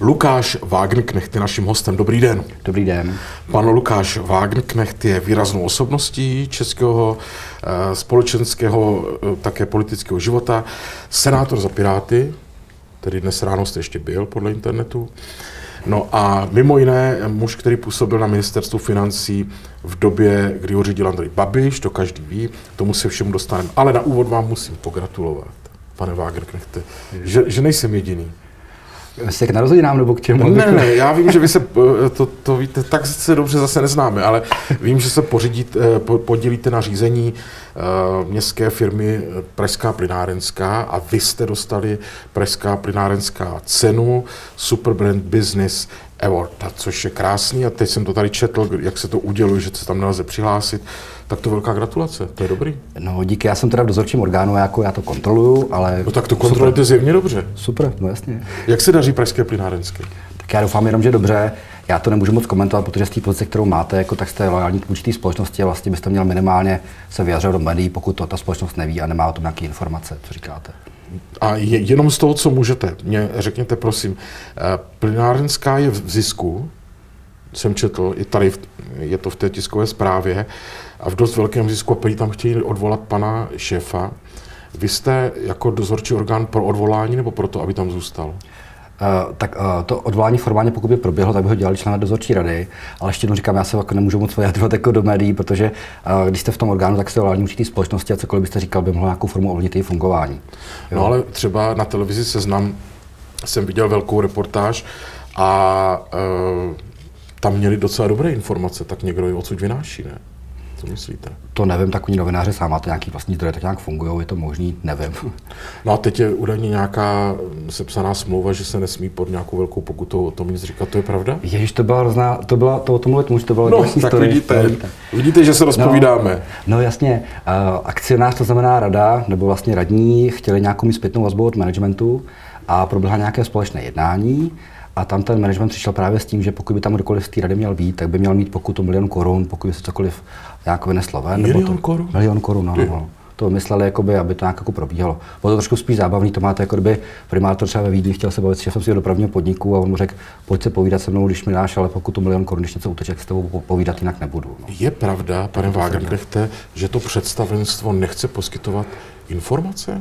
Lukáš Wagenknecht je naším hostem. Dobrý den. Dobrý den. Pan Lukáš Wagenknecht je výraznou osobností českého eh, společenského, eh, také politického života. Senátor za Piráty, tedy dnes ráno jste ještě byl podle internetu. No a mimo jiné muž, který působil na ministerstvu financí v době, kdy ho řídil Andrej Babiš, to každý ví, tomu se všemu dostaneme. Ale na úvod vám musím pogratulovat, pane Wagenknechte, že, že nejsem jediný. Jste k narozeninám nebo k čemu? Ne, ne, já vím, že vy se, eh, to, to víte, tak se dobře zase neznáme, ale vím, že se pořídit, eh, podílíte na řízení uh, městské firmy Pražská plynárenská a vy jste dostali Pražská plynárenská cenu Super Brand Business Award, což je krásný a teď jsem to tady četl, jak se to uděluje, že se tam nelze přihlásit. Tak to velká gratulace, to je dobrý. No díky, já jsem teda v dozorčím orgánu, jako já to kontroluju, ale... No tak to kontrolujete zjevně dobře. Super, no jasně. Jak se daří Pražské plynárenské? Tak já doufám jenom, že dobře. Já to nemůžu moc komentovat, protože z té pozice, kterou máte, jako tak jste lojální k určitý společnosti a vlastně byste měl minimálně se vyjadřovat do médií, pokud to ta společnost neví a nemá o tom nějaké informace, co říkáte. A je, jenom z toho, co můžete, mě řekněte prosím, eh, plynárenská je v zisku, jsem četl, i tady je to v té tiskové zprávě, a v dost velkém zisku, který tam chtějí odvolat pana šéfa. Vy jste jako dozorčí orgán pro odvolání nebo pro to, aby tam zůstal? Uh, tak uh, to odvolání formálně, pokud by proběhlo, tak by ho dělali členové dozorčí rady, ale ještě jednou říkám, já se jako nemůžu moc vyjadřovat jako do médií, protože uh, když jste v tom orgánu, tak jste ovládní určitý společnosti a cokoliv byste říkal, by mohlo nějakou formu ovlivnit její fungování. Jo? No ale třeba na televizi Seznam jsem viděl velkou reportáž a uh, tam měli docela dobré informace, tak někdo je odsud vynáší, ne? Co myslíte? To nevím, tak oni novináři sám máte nějaký vlastní zdroje, tak nějak fungují, je to možný, nevím. No a teď je údajně nějaká sepsaná smlouva, že se nesmí pod nějakou velkou pokutou o tom nic říkat, to je pravda? Ježíš, to byla hrozná, to byla, to o tom mluvit můžu, to byla no, tak story, vidíte, vidíte, vidíte, že se rozpovídáme. No, no jasně, uh, akcionář, to znamená rada, nebo vlastně radní, chtěli nějakou mít zpětnou vazbu od managementu a proběhla nějaké společné jednání a tam ten management přišel právě s tím, že pokud by tam kdokoliv z té rady měl být, tak by měl mít pokutu milion korun, pokud by se cokoliv nějak vyneslo ven. Milion to, korun? Milion korun, no, no. To mysleli, jakoby, aby to nějak jako probíhalo. Bylo to trošku spíš zábavný, to máte jako kdyby primátor třeba ve Vídni chtěl se bavit s šéfem svého dopravního podniku a on mu řekl, pojď se povídat se mnou, když mi dáš, ale pokud to milion korun, když něco uteče, s tebou povídat jinak nebudu. No. Je pravda, pane Wagenknechte, že to představenstvo nechce poskytovat informace?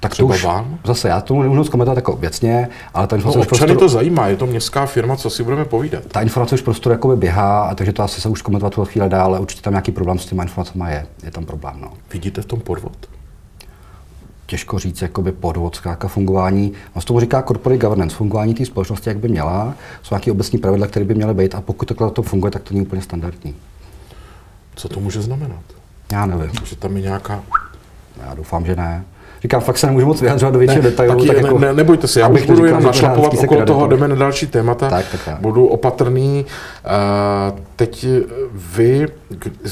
Tak to už, vám? Zase já tomu nemůžu komentovat jako obecně, ale ta informace no, občany prostor, to zajímá, je to městská firma, co si budeme povídat. Ta informace už prostě jakoby běhá, a takže to asi se už komentovat tu chvíli dá, ale určitě tam nějaký problém s těma informacemi je. Je tam problém. No. Vidíte v tom podvod? Těžko říct, jakoby podvod, zkrátka fungování. On z tomu říká corporate governance, fungování té společnosti, jak by měla. Jsou nějaké obecní pravidla, které by měly být a pokud takhle to funguje, tak to není úplně standardní. Co to může znamenat? Já nevím. Že tam je nějaká... Já doufám, že ne. Říkám, fakt se nemůžu moc vyjadřovat do většího detailu. Tak, tak jako, ne, nebojte se, já už budu jenom našlapovat okolo toho, jdeme na další témata. Tak, tak, tak. Budu opatrný. Uh, teď vy,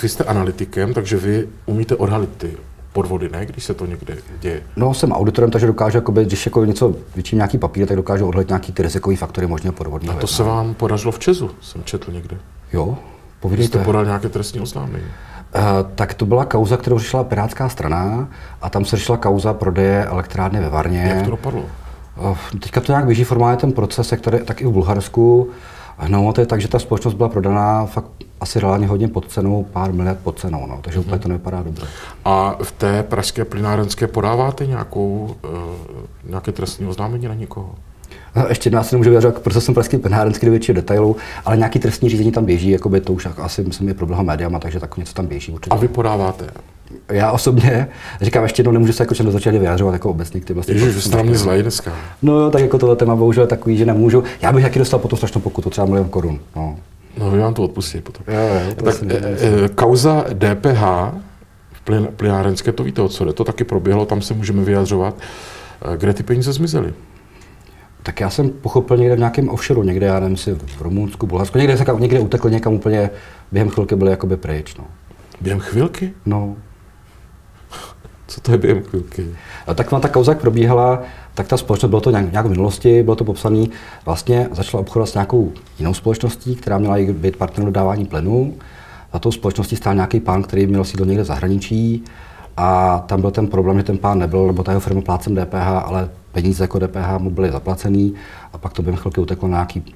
vy jste analytikem, takže vy umíte odhalit ty podvody, ne, když se to někde děje? No, jsem auditorem, takže dokážu, jakoby, když jako něco vyčím nějaký papír, tak dokážu odhalit nějaký ty rizikový faktory možného podvodu. A to se vám podařilo v Česu, jsem četl někde. Jo, povídejte. Jste podal nějaké trestní oznámení. Uh, tak to byla kauza, kterou řešila Pirátská strana a tam se řešila kauza prodeje elektrárny ve Varně. Jak to dopadlo? Uh, teďka to nějak běží formálně ten proces, jak tady, tak i v Bulharsku. No, to je tak, že ta společnost byla prodaná fakt asi reálně hodně pod cenou, pár miliard pod cenou, no, takže úplně to nevypadá dobře. A v té pražské plynárenské podáváte nějakou, uh, nějaké trestní oznámení na někoho? No, ještě nás nemůžu vyjadřovat, protože jsem pražský penárenský do většího detailů, ale nějaký trestní řízení tam běží, jako by to už asi myslím je probléma médiama, takže tak něco tam běží. Určitě. A vy podáváte? Já osobně, říkám ještě jednou, nemůžu se jako člen začít vyjadřovat jako obecně k těm vlastně. Ježiš, vy jste mě zlej dneska. No tak jako tohle téma bohužel je takový, že nemůžu. Já bych taky dostal potom strašnou pokutu, třeba milion korun. No. No, vy vám to odpustí potom. Jo, jo, to tak e, e, kauza DPH v plynárenské, to víte, o co jde, to taky proběhlo, tam se můžeme vyjadřovat. E, kde ty peníze zmizely? Tak já jsem pochopil někde v nějakém offshore, někde, já nevím, si v Rumunsku, Bulharsku, někde, se, někde utekl někam úplně, během chvilky byly jakoby pryč. No. Během chvilky? No. Co to je během chvilky? A tak ta kauza, jak probíhala, tak ta společnost, bylo to nějak, nějak v minulosti, bylo to popsané, vlastně začala obchodovat s nějakou jinou společností, která měla být partnerem dodávání plynu. Za tou společností stál nějaký pán, který měl sídlo někde v zahraničí A tam byl ten problém, že ten pán nebyl, nebo ta jeho firma plácem DPH, ale peníze jako DPH mu byly zaplacený a pak to během chvilky uteklo na nějaký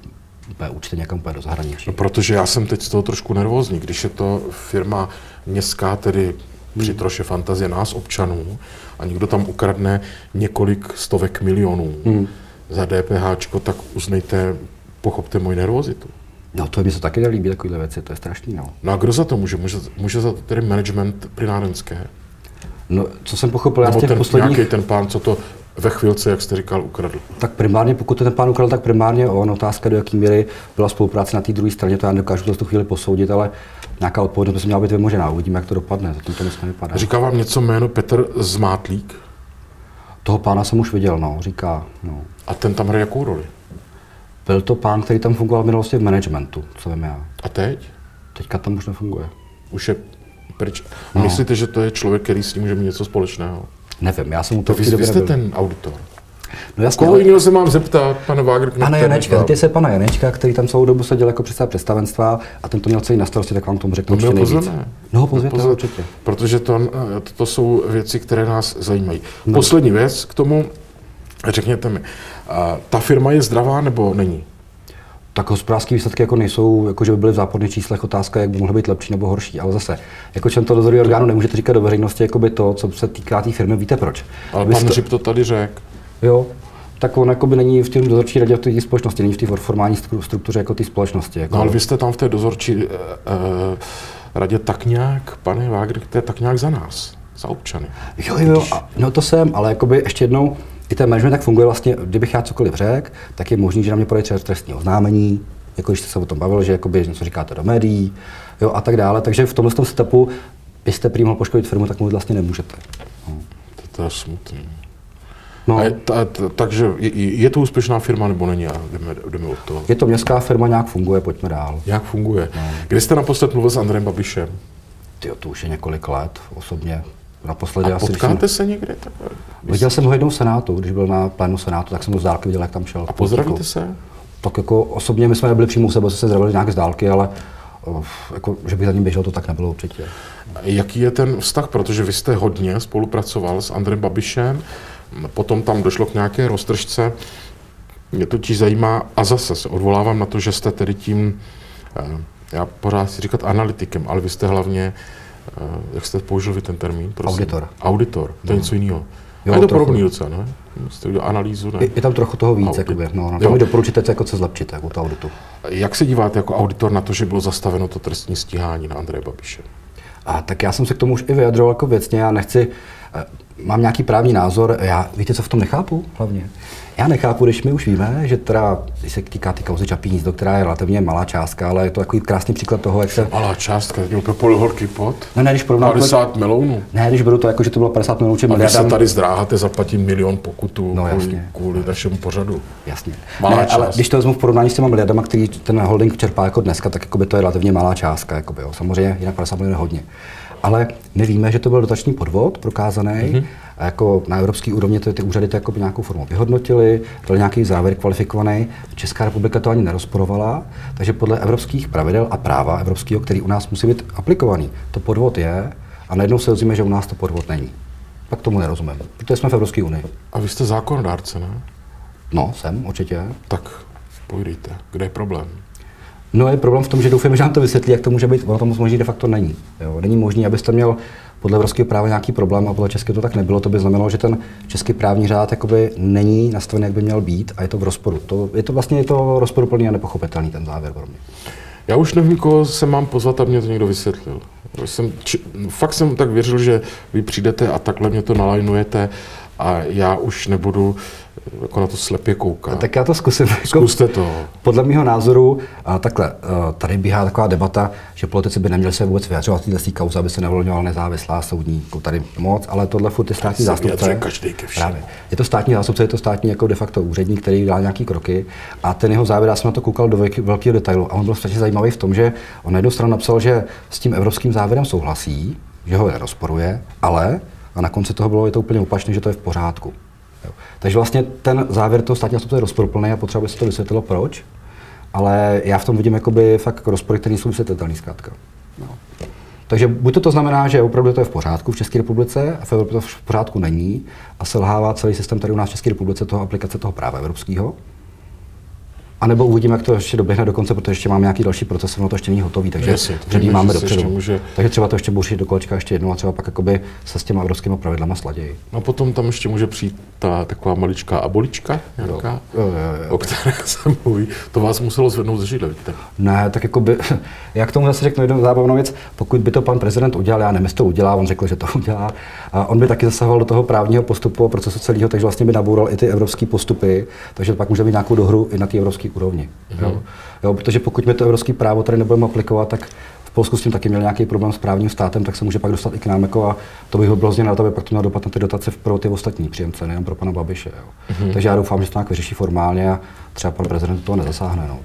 účty někam do zahraničí. No, protože já jsem teď z toho trošku nervózní, když je to firma městská, tedy při hmm. troše fantazie nás občanů a někdo tam ukradne několik stovek milionů hmm. za DPH, tak uznejte, pochopte moji nervozitu. No to mi se taky nelíbí, takovéhle věci, to je strašný. No. no a kdo za to může? Může, může za to tedy management plynárenské? No, co jsem pochopil, Nebo já ten, posledních... nějaký ten pán, co to ve chvilce, jak jste říkal, ukradl? Tak primárně, pokud to ten pán ukradl, tak primárně on. Otázka, do jaké míry byla spolupráce na té druhé straně, to já nedokážu to v chvíli posoudit, ale nějaká odpovědnost by měla být vymožená. Uvidíme, jak to dopadne. Zatím to nic nevypadá. Říká vám něco jméno Petr Zmátlík? Toho pána jsem už viděl, no, říká. No. A ten tam hraje jakou roli? Byl to pán, který tam fungoval v minulosti v managementu, co vím já. A teď? Teďka tam už nefunguje. Už je pryč. No. Myslíte, že to je člověk, který s tím může mít něco společného? Nevím, já jsem mu to vy, vy jste ten auditor. No jasně, Koho jiného se mám zeptat, pane Wagner? Pana Janečka, ty se pana Janečka, který tam celou dobu seděl jako předseda představenstva a ten to měl celý na starosti, tak vám tomu řeknu no, určitě nejvíc. No ho pozvěte, Pozve, určitě. Protože to, to, to jsou věci, které nás zajímají. No. Poslední věc k tomu, řekněte mi, ta firma je zdravá nebo není? Tak hospodářské výsledky jako nejsou, jako že by byly v záporných číslech otázka, jak by mohly být lepší nebo horší. Ale zase, jako člen toho dozorového orgánu nemůžete říkat do veřejnosti jako by to, co se týká té tý firmy, víte proč. Ale pan to... to tady řekl. Jo, tak on jako by není v té dozorčí radě v té společnosti, není v té formální struktuře jako té společnosti. Jako no ale vy jste tam v té dozorčí uh, radě tak nějak, pane je tak nějak za nás, za občany. Jo, jo, a, no to jsem, ale jakoby ještě jednou, i ten management tak funguje vlastně, kdybych já cokoliv řekl, tak je možný, že na mě podejde třeba trestní oznámení, jako když jste se o tom bavil, že jakoby něco říkáte do médií, jo, a tak dále. Takže v tomhle setupu byste prý mohl poškodit firmu, tak mu vlastně nemůžete. No. To, to je smutné. No. A je, ta, ta, takže je, je to úspěšná firma nebo není? Jdeme, jdeme od toho. Je to městská firma, nějak funguje, pojďme dál. Jak funguje? No. Kdy jste naposled mluvil s Andrejem Babišem? Ty, to už je několik let osobně. Naposledy a potkáte se někde? Tak, viděl jsem ho jednou v Senátu, když byl na plénu Senátu, tak jsem ho z dálky viděl, jak tam šel. A pozdravíte se? Tak jako osobně my jsme nebyli přímo u sebe, se zdravili nějak z dálky, ale eh, jako, že by za ním běžel, to tak nebylo určitě. Jaký je ten vztah, protože vy jste hodně spolupracoval s Andrem Babišem, potom tam došlo k nějaké roztržce, mě to ti zajímá a zase se odvolávám na to, že jste tedy tím, eh, já pořád si říkat analytikem, ale vy jste hlavně Eh, jak jste použil vy ten termín? Prosím. Auditor. Auditor, to je něco jiného. Jo, je to podobný docela, ne? Jste udělal analýzu, ne? Je, je tam trochu toho víc, jakoby. No, no, tam mi doporučíte, jako co zlepšit jako to auditu. Jak se díváte jako auditor na to, že bylo zastaveno to trestní stíhání na Andreje Babiše? A tak já jsem se k tomu už i vyjadřoval jako věcně, já nechci, eh, mám nějaký právní názor, já víte, co v tom nechápu hlavně? Já nechápu, když my už víme, že teda, když se týká ty kauzy Čapí hnízdo, která je relativně malá částka, ale je to takový krásný příklad toho, jak se... Malá částka, to půl horký pot? No ne, když porovnám... 50 milionů? Ne, když beru to jako, že to bylo 50 milionů, či miliardám... A se tady zdráháte zaplatit milion pokutu no, kvůli, kvůli našemu pořadu. Jasně. Malá ne, ale když to vezmu v porovnání s těma miliardama, který ten holding čerpá jako dneska, tak jako by to je relativně malá částka. Jakoby, jo. Samozřejmě jinak 50 milionů hodně ale my víme, že to byl dotační podvod prokázaný. Mm-hmm. A jako na evropské úrovni to ty úřady to jako nějakou formou vyhodnotili, byl nějaký závěr kvalifikovaný. Česká republika to ani nerozporovala, takže podle evropských pravidel a práva evropského, který u nás musí být aplikovaný, to podvod je a najednou se dozvíme, že u nás to podvod není. Pak tomu nerozumím, protože jsme v Evropské unii. A vy jste zákonodárce, ne? No, jsem, určitě. Tak pojdejte, kde je problém? No je problém v tom, že doufáme, že nám to vysvětlí, jak to může být. Ono to moc možný de facto není. Jo. Není možné, abyste měl podle evropského práva nějaký problém a podle českého to tak nebylo. To by znamenalo, že ten český právní řád jakoby není nastavený, jak by měl být a je to v rozporu. To, je to vlastně je to rozporuplný a nepochopitelný ten závěr pro mě. Já už nevím, koho se mám pozvat, aby mě to někdo vysvětlil. Jsem, či, fakt jsem tak věřil, že vy přijdete a takhle mě to nalajnujete a já už nebudu jako na to slepě koukat. Tak já to zkusím. Jako Zkuste to. Podle mého názoru, a takhle, tady běhá taková debata, že politici by neměli se vůbec vyjadřovat v této kauze, aby se nevolňoval nezávislá soudní, jako tady moc, ale tohle furt je státní zástupce. Každý ke všem. Právě. Je to státní zástupce, je to státní jako de facto úředník, který dá nějaký kroky a ten jeho závěr, já jsem na to koukal do velkého detailu a on byl strašně zajímavý v tom, že on na jednu stranu napsal, že s tím evropským závěrem souhlasí, že ho nerozporuje, ale a na konci toho bylo je to úplně opačné, že to je v pořádku. Takže vlastně ten závěr toho státního zástupce je rozporuplný a potřeba by se to vysvětlilo proč, ale já v tom vidím jakoby fakt rozpory, které jsou vysvětlitelné zkrátka. No. Takže buď to, to znamená, že opravdu to je v pořádku v České republice a v Evropě to v pořádku není a selhává celý systém tady u nás v České republice toho aplikace toho práva evropského. A nebo uvidíme, jak to ještě doběhne do konce, protože ještě máme nějaký další proces, ono to ještě není hotový, takže Jasně, máme dopředu. může- Takže třeba to ještě buřit do kolečka ještě jednou a třeba pak jakoby se s těma evropskými pravidlama sladějí. No potom tam ještě může přijít ta taková maličká abolička, nějaká, Jo, jo, jo. o které se mluví. To vás muselo zvednout ze židle, víte? Ne, tak jako by, já k tomu zase řeknu jednu zábavnou věc. Pokud by to pan prezident udělal, já nevím, to udělá, on řekl, že to udělá, a on by taky zasahoval do toho právního postupu a procesu celého, takže vlastně by naboural i ty evropské postupy, takže pak může mít nějakou dohru i na té evropské úrovni. Jo? Jo, protože pokud my to evropské právo tady nebudeme aplikovat, tak v Polsku s tím taky měl nějaký problém s právním státem, tak se může pak dostat i k nám jako a to by ho bylo na to, aby pak to mělo dopad na ty dotace pro ty ostatní příjemce, nejen pro pana Babiše. Jo. Takže já doufám, že to nějak vyřeší formálně a třeba pan prezident toho nezasáhne. No.